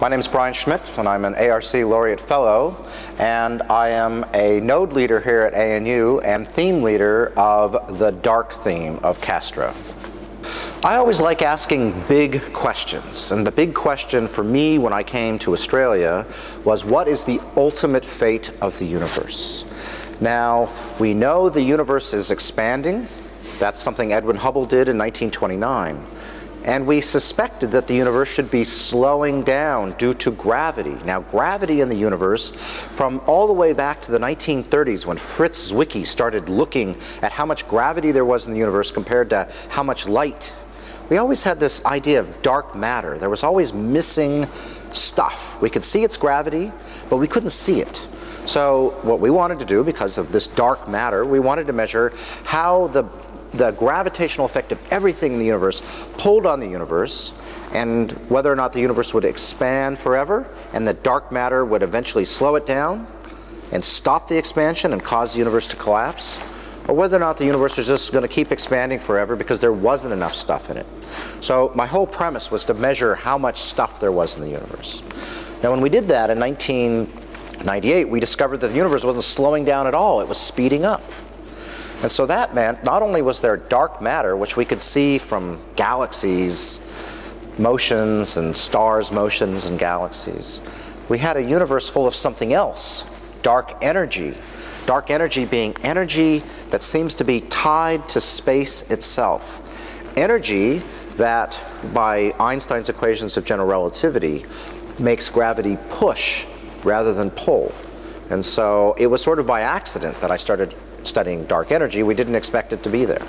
My name is Brian Schmidt, and I'm an ARC Laureate Fellow, and I am a node leader here at ANU and theme leader of the dark theme of CAASTRO. I always like asking big questions, and the big question for me when I came to Australia was what is the ultimate fate of the universe? Now, we know the universe is expanding. That's something Edwin Hubble did in 1929 and we suspected that the universe should be slowing down due to gravity. Now, gravity in the universe, from all the way back to the 1930s when Fritz Zwicky started looking at how much gravity there was in the universe compared to how much light, we always had this idea of dark matter. There was always missing stuff. We could see its gravity, but we couldn't see it. So, what we wanted to do, because of this dark matter, we wanted to measure how the the gravitational effect of everything in the universe pulled on the universe and whether or not the universe would expand forever and the dark matter would eventually slow it down and stop the expansion and cause the universe to collapse or whether or not the universe was just going to keep expanding forever because there wasn't enough stuff in it. So my whole premise was to measure how much stuff there was in the universe. Now when we did that in 1998, we discovered that the universe wasn't slowing down at all, it was speeding up. And so that meant not only was there dark matter, which we could see from galaxies, motions, and stars' motions and galaxies, we had a universe full of something else dark energy. Dark energy being energy that seems to be tied to space itself. Energy that, by Einstein's equations of general relativity, makes gravity push rather than pull. And so it was sort of by accident that I started studying dark energy, we didn't expect it to be there.